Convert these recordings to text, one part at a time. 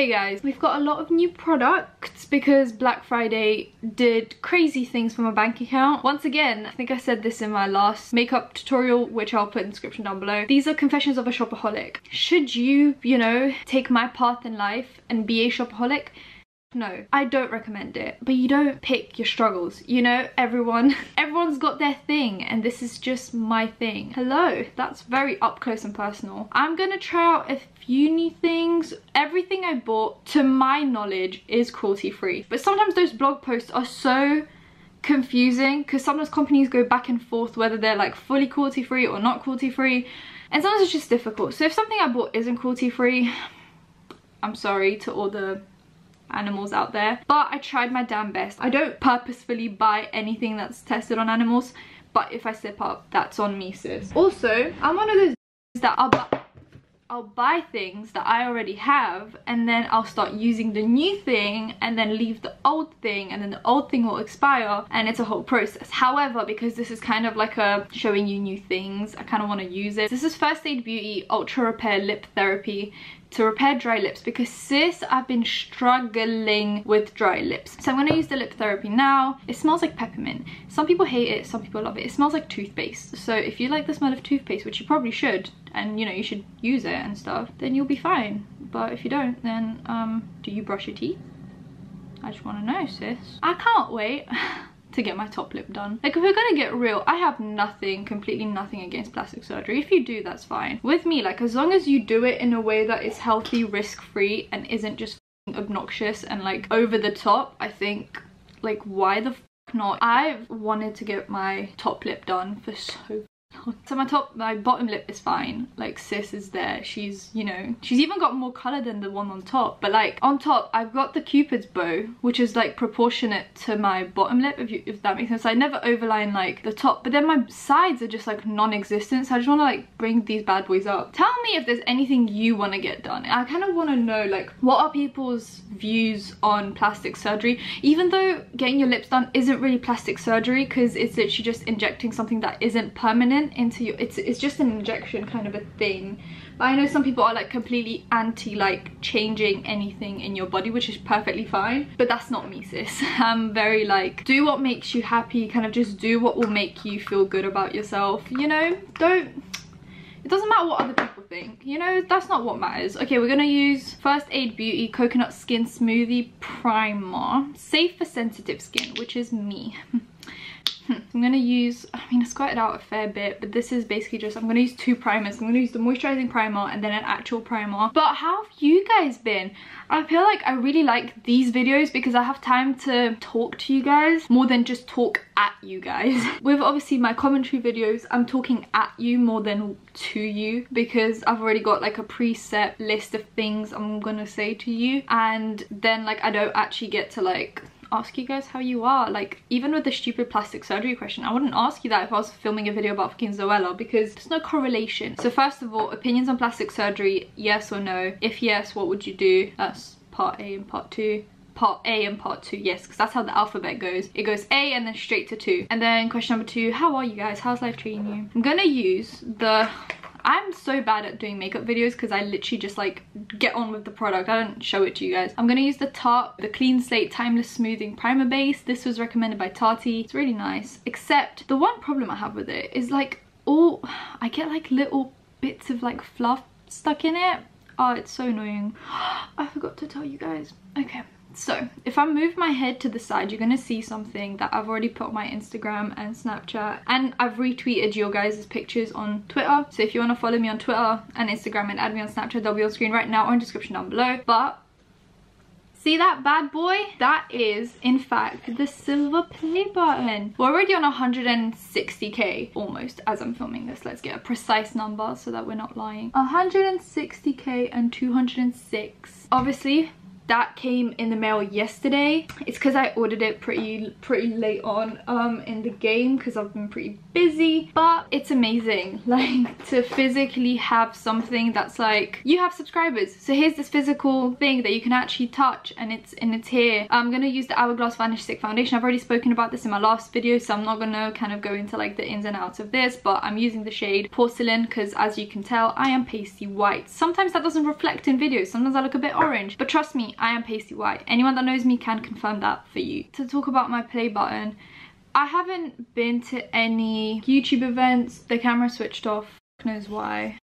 Hey guys, we've got a lot of new products because Black Friday did crazy things for my bank account. Once again, I think I said this in my last makeup tutorial, which I'll put in the description down below. These are confessions of a shopaholic. Should you, you know, take my path in life and be a shopaholic? No, I don't recommend it, but you don't pick your struggles. You know, everyone, everyone's got their thing and this is just my thing. Hello, that's very up close and personal. I'm gonna try out a few new things. Everything I bought, to my knowledge, is cruelty free. But sometimes those blog posts are so confusing because sometimes companies go back and forth whether they're like fully cruelty free or not cruelty free. And sometimes it's just difficult. So if something I bought isn't cruelty free, I'm sorry to all the animals out there but I tried my damn best I don't purposefully buy anything that's tested on animals but if I slip up that's on me sis also I'm one of those that I'll buy I'll buy things that I already have and then I'll start using the new thing and then leave the old thing and then the old thing will expire and it's a whole process. However, because this is kind of like a showing you new things, I kind of want to use it. This is First Aid Beauty Ultra Repair Lip Therapy to repair dry lips because sis I've been struggling with dry lips. So I'm to use the lip therapy now. It smells like peppermint. Some people hate it some people love it. It smells like toothpaste. So if you like the smell of toothpaste which you probably should and you know you should use it and stuff then you'll be fine. But if you don't then um do you brush your teeth? I just want to know sis. I can't wait to get my top lip done. Like if we're gonna get real, I have nothing, completely nothing against plastic surgery. If you do, that's fine. With me, like as long as you do it in a way that is healthy, risk-free and isn't just obnoxious and like over the top, I think like why the not? I've wanted to get my top lip done for so so my top, my bottom lip is fine. Like sis is there. She's, you know, she's even got more color than the one on top. But like on top, I've got the cupid's bow, which is like proportionate to my bottom lip, if, you, if that makes sense. I never overline like the top, but then my sides are just like non-existent. So I just want to like bring these bad boys up. Tell me if there's anything you want to get done. I kind of want to know like what are people's views on plastic surgery? Even though getting your lips done isn't really plastic surgery because it's literally just injecting something that isn't permanent into your it's it's just an injection kind of a thing. But i know some people are like completely anti like changing anything in your body which is perfectly fine. But that's not me sis. I'm very like do what makes you happy kind of just do what will make you feel good about yourself you know? Don't it doesn't matter what other people think you know? That's not what matters. Okay we're gonna use first aid beauty coconut skin smoothie primer. Safe for sensitive skin which is me Hmm. I'm going to use, I mean I squirted out a fair bit, but this is basically just, I'm going to use two primers. I'm going to use the moisturizing primer and then an actual primer. But how have you guys been? I feel like I really like these videos because I have time to talk to you guys more than just talk at you guys. With obviously my commentary videos, I'm talking at you more than to you because I've already got like a preset list of things I'm gonna say to you and then like I don't actually get to like ask you guys how you are. Like, even with the stupid plastic surgery question, I wouldn't ask you that if I was filming a video about fucking Zoella because there's no correlation. So first of all, opinions on plastic surgery, yes or no? If yes, what would you do? That's part A and part two part A and part 2, yes, because that's how the alphabet goes. It goes A and then straight to 2. And then question number 2, how are you guys? How's life treating you? I'm gonna use the I'm so bad at doing makeup videos because I literally just like get on with the product. I don't show it to you guys. I'm gonna use the Tarte, the Clean Slate Timeless Smoothing Primer Base. This was recommended by Tati. It's really nice. Except the one problem I have with it is like all, I get like little bits of like fluff stuck in it. Oh, it's so annoying. I forgot to tell you guys. Okay, so if I move my head to the side, you're going to see something that I've already put on my Instagram and Snapchat. And I've retweeted your guys' pictures on Twitter. So if you want to follow me on Twitter and Instagram and add me on Snapchat, they'll be on screen right now or in description down below. But See that bad boy? That is, in fact, the silver play button. We're already on 160k, almost, as I'm filming this. Let's get a precise number so that we're not lying. 160k and 206. Obviously, that came in the mail yesterday. It's because i ordered it pretty pretty late on um in the game because i've been pretty busy. But it's amazing like to physically have something that's like you have subscribers. So here's this physical thing that you can actually touch and it's and it's here. I'm gonna use the hourglass vanish stick foundation. I've already spoken about this in my last video so i'm not gonna kind of go into like the ins and outs of this but i'm using the shade porcelain because as you can tell i am pasty white. Sometimes that doesn't reflect in videos. Sometimes i look a bit orange. But trust me i am pasty white anyone that knows me can confirm that for you to talk about my play button I haven't been to any YouTube events. The camera switched off, knows why.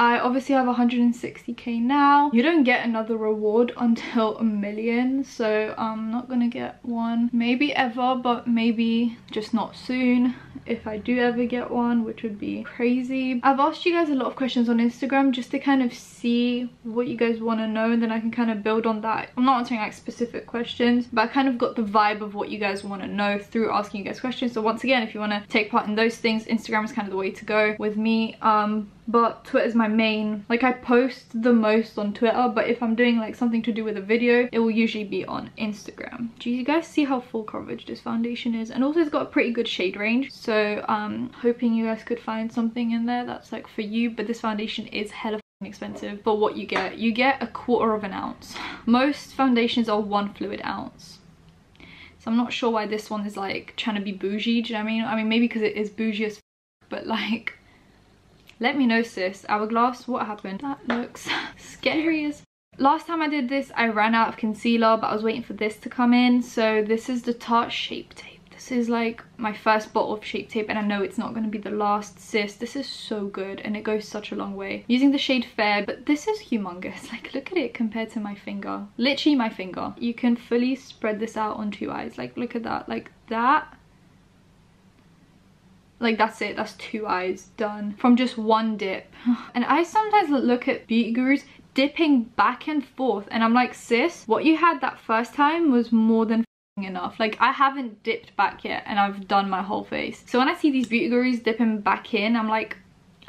I obviously have 160k now. You don't get another reward until a million, so I'm not gonna get one. Maybe ever, but maybe just not soon if I do ever get one, which would be crazy. I've asked you guys a lot of questions on Instagram just to kind of see what you guys want to know and then I can kind of build on that. I'm not answering like specific questions, but I kind of got the vibe of what you guys want to know through asking you guys questions. So once again, if you want to take part in those things, Instagram is kind of the way to go with me. Um, but Twitter is my main like I post the most on Twitter but if I'm doing like something to do with a video it will usually be on Instagram. Do you guys see how full coverage this foundation is? And also it's got a pretty good shade range so um hoping you guys could find something in there that's like for you but this foundation is hella expensive for what you get you get a quarter of an ounce. Most foundations are one fluid ounce. So I'm not sure why this one is like trying to be bougie do you know what I mean? I mean maybe because it is bougie as but like let me know sis. Hourglass, what happened? That looks scary as Last time I did this, I ran out of concealer, but I was waiting for this to come in. So this is the Tarte Shape Tape. This is like my first bottle of Shape Tape, and I know it's not going to be the last, sis. This is so good, and it goes such a long way. Using the shade Fair, but this is humongous. Like, look at it compared to my finger. Literally my finger. You can fully spread this out on two eyes. Like, look at that. Like, that like that's it that's two eyes done. From just one dip. And i sometimes look at beauty gurus dipping back and forth and i'm like sis what you had that first time was more than enough. Like i haven't dipped back yet and i've done my whole face. So when i see these beauty gurus dipping back in i'm like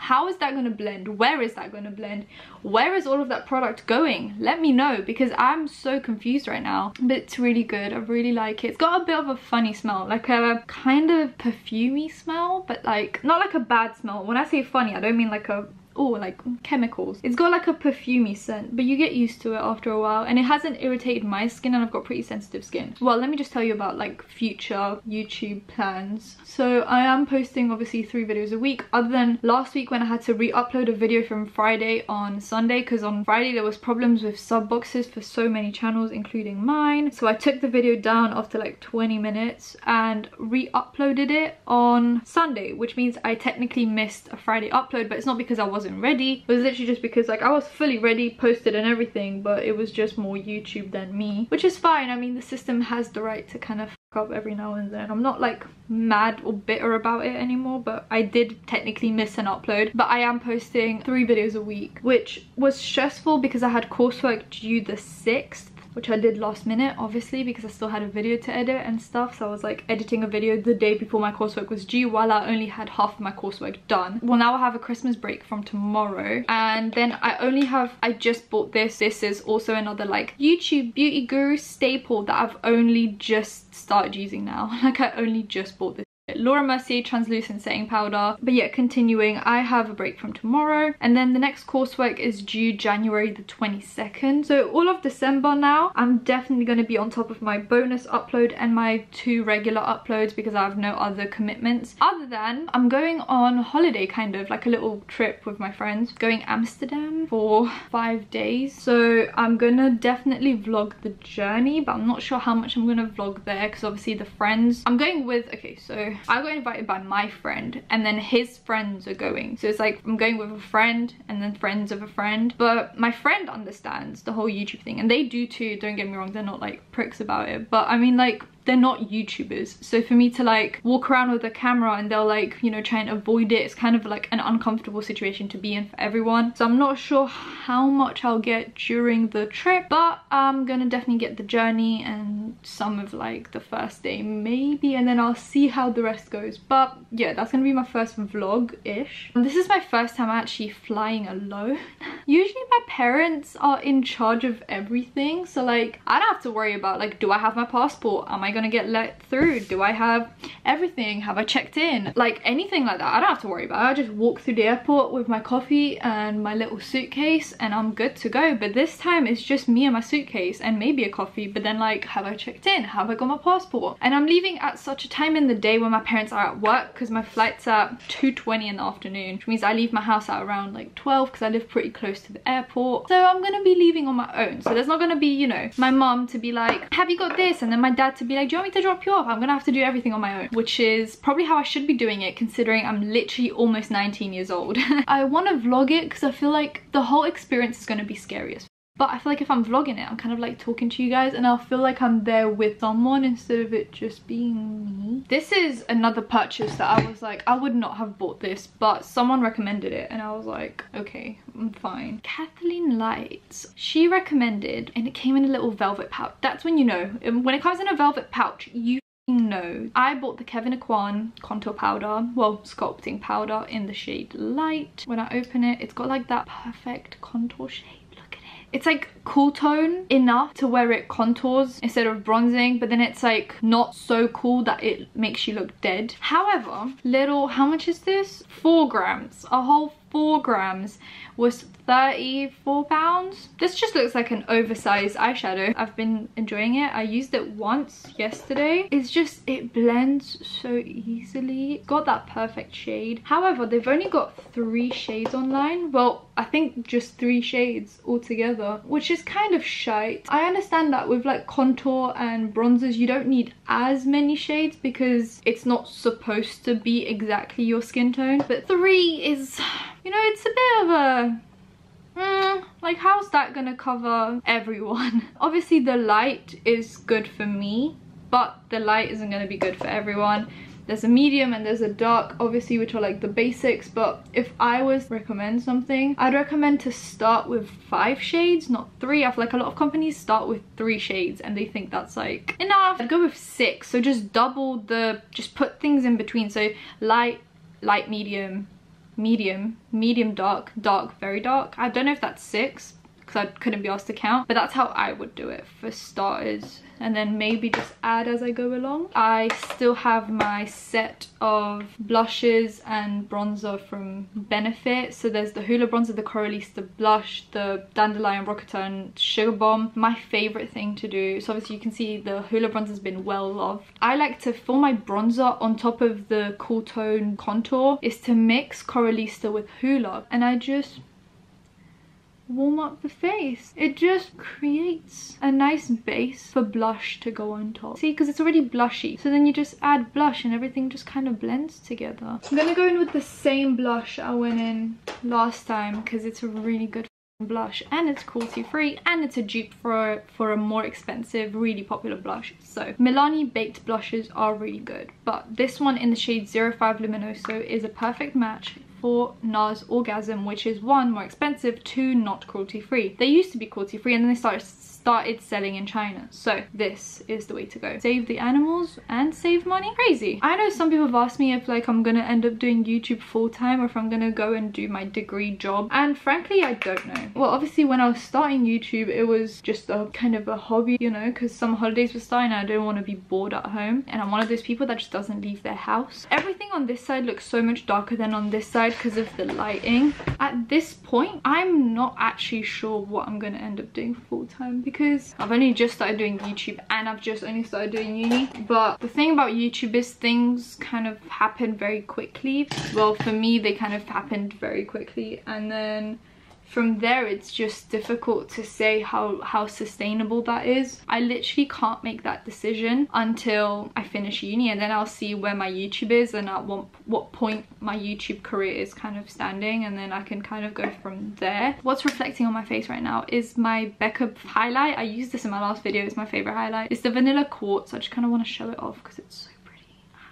how is that going to blend? Where is that going to blend? Where is all of that product going? Let me know because i'm so confused right now. But it's really good. I really like it. It's got a bit of a funny smell like a kind of perfumey smell but like not like a bad smell. When i say funny i don't mean like a oh like chemicals. It's got like a perfumey scent but you get used to it after a while and it hasn't irritated my skin and i've got pretty sensitive skin. Well let me just tell you about like future youtube plans. So i am posting obviously three videos a week other than last week when i had to re-upload a video from friday on sunday because on friday there was problems with sub boxes for so many channels including mine. So i took the video down after like 20 minutes and re-uploaded it on sunday which means i technically missed a friday upload but it's not because i wasn't wasn't ready. It was literally just because like I was fully ready, posted and everything, but it was just more YouTube than me, which is fine. I mean, the system has the right to kind of up every now and then. I'm not like mad or bitter about it anymore, but I did technically miss an upload. But I am posting three videos a week, which was stressful because I had coursework due the 6th which I did last minute obviously because I still had a video to edit and stuff so I was like editing a video the day before my coursework was due while I only had half of my coursework done. Well now I have a Christmas break from tomorrow and then I only have, I just bought this. This is also another like YouTube beauty guru staple that I've only just started using now. Like I only just bought this Laura Mercier translucent setting powder. But yeah, continuing, I have a break from tomorrow and then the next coursework is due January the 22nd. So all of December now, I'm definitely going to be on top of my bonus upload and my two regular uploads because I have no other commitments. Other than I'm going on holiday kind of, like a little trip with my friends, going Amsterdam for five days. So I'm gonna definitely vlog the journey, but I'm not sure how much I'm gonna vlog there because obviously the friends, I'm going with, okay, so I got invited by my friend and then his friends are going. So it's like I'm going with a friend and then friends of a friend. But my friend understands the whole YouTube thing and they do too, don't get me wrong, they're not like pricks about it. But I mean like they're not YouTubers. So for me to like walk around with a camera and they'll like, you know, try and avoid it, it's kind of like an uncomfortable situation to be in for everyone. So I'm not sure how much I'll get during the trip, but I'm gonna definitely get the journey and some of like the first day maybe, and then I'll see how the rest goes. But yeah, that's gonna be my first vlog-ish. This is my first time actually flying alone. Usually my parents are in charge of everything. So like I don't have to worry about like, do I have my passport? Am I gonna get let through? Do I have everything? Have I checked in? Like anything like that. I don't have to worry about it. I just walk through the airport with my coffee and my little suitcase and I'm good to go. But this time it's just me and my suitcase and maybe a coffee. But then like, have I checked in? Have I got my passport? And I'm leaving at such a time in the day when my parents are at work because my flight's at 2.20 in the afternoon, which means I leave my house at around like 12 because I live pretty close to the airport. So I'm gonna be leaving on my own. So there's not gonna be, you know, my mom to be like, have you got this? And then my dad to be like, do you want me to drop you off? I'm gonna have to do everything on my own, which is probably how I should be doing it considering I'm literally almost 19 years old. I wanna vlog it because I feel like the whole experience is gonna be scary as but I feel like if I'm vlogging it, I'm kind of like talking to you guys and I'll feel like I'm there with someone instead of it just being me. This is another purchase that I was like, I would not have bought this, but someone recommended it and I was like, okay, I'm fine. Kathleen Lights. She recommended, and it came in a little velvet pouch. That's when you know. Um, when it comes in a velvet pouch, you know. I bought the Kevyn Aucoin contour powder, well, sculpting powder in the shade Light. When I open it, it's got like that perfect contour shade it's like cool tone enough to where it contours instead of bronzing but then it's like not so cool that it makes you look dead. However little how much is this? Four grams. A whole four grams was 34 pounds. This just looks like an oversized eyeshadow. I've been enjoying it. I used it once yesterday. It's just it blends so easily. Got that perfect shade. However they've only got three shades online. Well i think just three shades altogether which is kind of shite. I understand that with like contour and bronzers you don't need as many shades because it's not supposed to be exactly your skin tone but three is you know it's a bit of a Mm, like how's that gonna cover everyone? Obviously the light is good for me, but the light isn't gonna be good for everyone. There's a medium and there's a dark, obviously, which are like the basics. But if I was recommend something, I'd recommend to start with five shades, not three. I feel like a lot of companies start with three shades and they think that's like enough. I'd go with six. So just double the, just put things in between. So light, light, medium, medium, medium dark, dark, very dark. I don't know if that's six because I couldn't be asked to count, but that's how I would do it for starters and then maybe just add as I go along. I still have my set of blushes and bronzer from Benefit. So there's the Hoola bronzer, the Coralista blush, the Dandelion Rockateur Sugar Bomb. My favorite thing to do, so obviously you can see the Hoola bronzer has been well loved. I like to fill my bronzer on top of the Cool Tone contour is to mix Coralista with Hoola and I just warm up the face. It just creates a nice base for blush to go on top. See, because it's already blushy. So then you just add blush and everything just kind of blends together. I'm gonna go in with the same blush I went in last time because it's a really good blush and it's cruelty free and it's a dupe for for a more expensive really popular blush so milani baked blushes are really good but this one in the shade 05 luminoso is a perfect match for NARS Orgasm, which is one, more expensive, two, not cruelty free. They used to be cruelty free and then they started started selling in China. So this is the way to go. Save the animals and save money. Crazy. I know some people have asked me if like I'm gonna end up doing YouTube full time or if I'm gonna go and do my degree job. And frankly, I don't know. Well, obviously when I was starting YouTube, it was just a kind of a hobby, you know, because some holidays were starting I don't want to be bored at home. And I'm one of those people that just doesn't leave their house. Everything on this side looks so much darker than on this side because of the lighting. At this point, I'm not actually sure what I'm gonna end up doing full time because I've only just started doing YouTube and I've just only started doing uni. But the thing about YouTube is things kind of happen very quickly. Well, for me, they kind of happened very quickly. And then from there it's just difficult to say how how sustainable that is. I literally can't make that decision until i finish uni and then i'll see where my youtube is and at what what point my youtube career is kind of standing and then i can kind of go from there. What's reflecting on my face right now is my becca highlight. I used this in my last video. It's my favorite highlight. It's the vanilla quartz. I just kind of want to show it off because it's so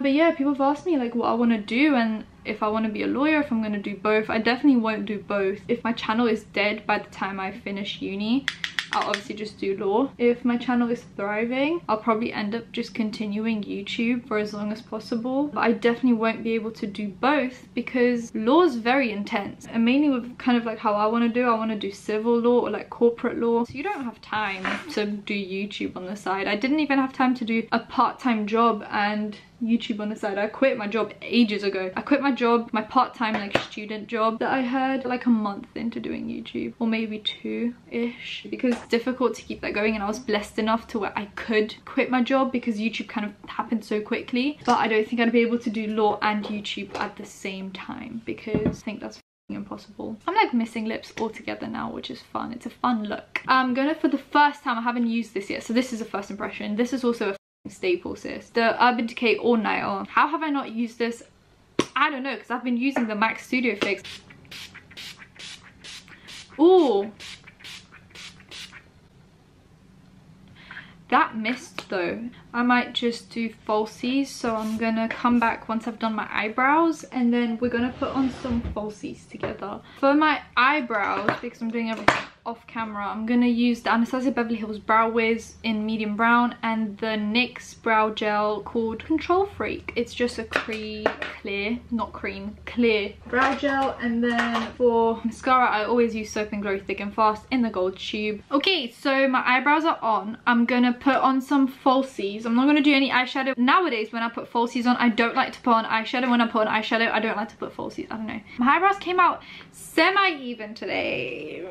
but yeah people have asked me like what i want to do and if i want to be a lawyer if i'm going to do both i definitely won't do both if my channel is dead by the time i finish uni I'll obviously just do law. If my channel is thriving, I'll probably end up just continuing YouTube for as long as possible. But I definitely won't be able to do both because law is very intense. And mainly with kind of like how I want to do, I want to do civil law or like corporate law. So you don't have time to do YouTube on the side. I didn't even have time to do a part-time job and YouTube on the side. I quit my job ages ago. I quit my job, my part-time like student job that I had like a month into doing YouTube or maybe two-ish because it's difficult to keep that going and I was blessed enough to where I could quit my job because YouTube kind of happened so quickly but I don't think I'd be able to do law and YouTube at the same time because I think that's impossible. I'm like missing lips altogether now, which is fun. It's a fun look. I'm gonna, for the first time, I haven't used this yet, so this is a first impression. This is also a staple sis. The urban decay all nighter how have i not used this? I don't know because i've been using the mac studio fix. Oh that missed though. I might just do falsies so i'm gonna come back once i've done my eyebrows and then we're gonna put on some falsies together. For my eyebrows because i'm doing everything off camera. I'm gonna use the anastasia beverly hills brow wiz in medium brown and the nyx brow gel called control freak. It's just a cream clear not cream clear brow gel. And then for mascara i always use soap and glory thick and fast in the gold tube. Okay so my eyebrows are on. I'm gonna put on some falsies. I'm not gonna do any eyeshadow. Nowadays when i put falsies on i don't like to put on eyeshadow. When i put on eyeshadow i don't like to put falsies. I don't know. My eyebrows came out semi-even today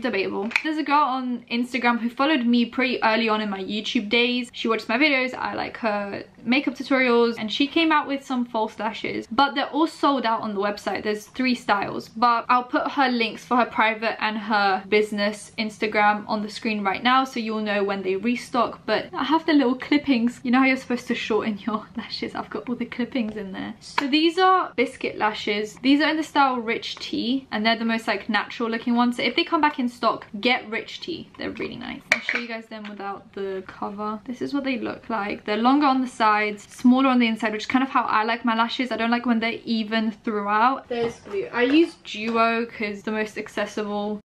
debatable. There's a girl on instagram who followed me pretty early on in my youtube days. She watches my videos. I like her makeup tutorials and she came out with some false lashes but they're all sold out on the website. There's three styles but i'll put her links for her private and her business instagram on the screen right now so you'll know when they restock but i have the little clippings. You know how you're supposed to shorten your lashes? I've got all the clippings in there. So these are biscuit lashes. These are in the style rich tea and they're the most like natural looking ones. So if they come back in stock get rich tea. They're really nice. I'll show you guys them without the cover. This is what they look like. They're longer on the side sides, smaller on the inside, which is kind of how I like my lashes. I don't like when they're even throughout. There's glue. I use Duo because the most accessible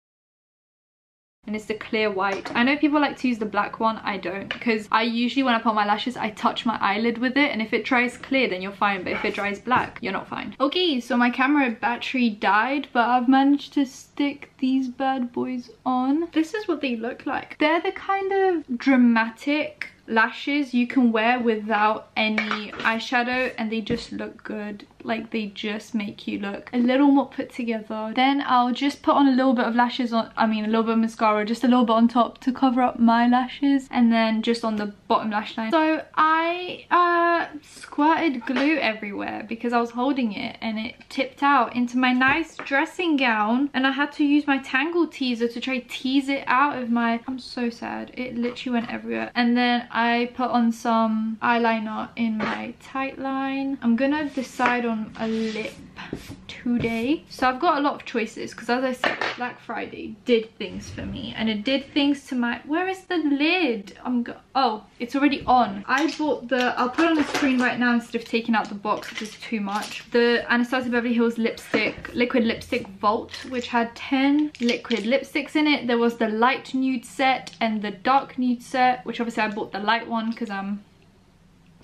and it's the clear white. I know people like to use the black one, I don't because I usually when I put my lashes I touch my eyelid with it and if it dries clear then you're fine but if it dries black you're not fine. Okay so my camera battery died but I've managed to stick these bad boys on. This is what they look like. They're the kind of dramatic lashes you can wear without any eyeshadow and they just look good like they just make you look a little more put together. Then i'll just put on a little bit of lashes on i mean a little bit of mascara just a little bit on top to cover up my lashes and then just on the bottom lash line. So i uh squirted glue everywhere because i was holding it and it tipped out into my nice dressing gown and i had to use my tangle teaser to try tease it out of my i'm so sad it literally went everywhere. And then i put on some eyeliner in my tight line. I'm gonna decide on on a lip today. So i've got a lot of choices because as i said black friday did things for me and it did things to my where is the lid? I'm go oh it's already on. I bought the i'll put on the screen right now instead of taking out the box which is too much. The anastasia beverly hills lipstick liquid lipstick vault which had 10 liquid lipsticks in it. There was the light nude set and the dark nude set which obviously i bought the light one because i'm um,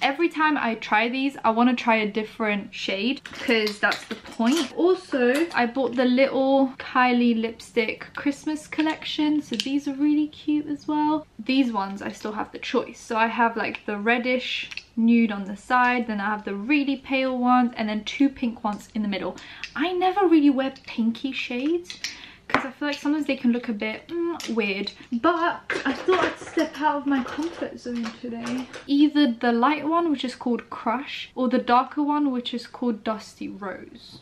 every time I try these, I want to try a different shade because that's the point. Also, I bought the little Kylie lipstick Christmas collection. So these are really cute as well. These ones, I still have the choice. So I have like the reddish nude on the side then I have the really pale ones and then two pink ones in the middle I never really wear pinky shades because I feel like sometimes they can look a bit mm, weird. But I thought I'd step out of my comfort zone today. Either the light one, which is called Crush, or the darker one, which is called Dusty Rose.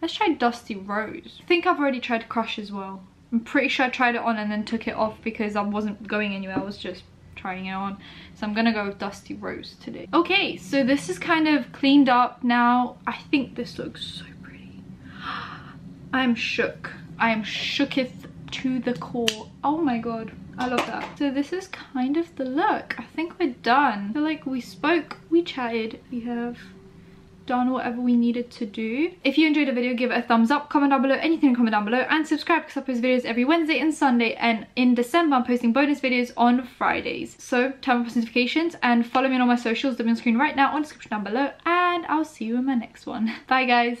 Let's try Dusty Rose. I think I've already tried Crush as well. I'm pretty sure I tried it on and then took it off because I wasn't going anywhere. I was just trying it on. So I'm gonna go with Dusty Rose today. Okay, so this is kind of cleaned up now. I think this looks so pretty. I'm shook. I am shooketh to the core. Oh my god. I love that. So this is kind of the look. I think we're done. I feel like we spoke, we chatted, we have done whatever we needed to do. If you enjoyed the video, give it a thumbs up, comment down below, anything comment down below, and subscribe because I post videos every Wednesday and Sunday, and in December I'm posting bonus videos on Fridays. So turn on post notifications and follow me on all my socials, they'll be on screen right now on description down below, and I'll see you in my next one. Bye guys!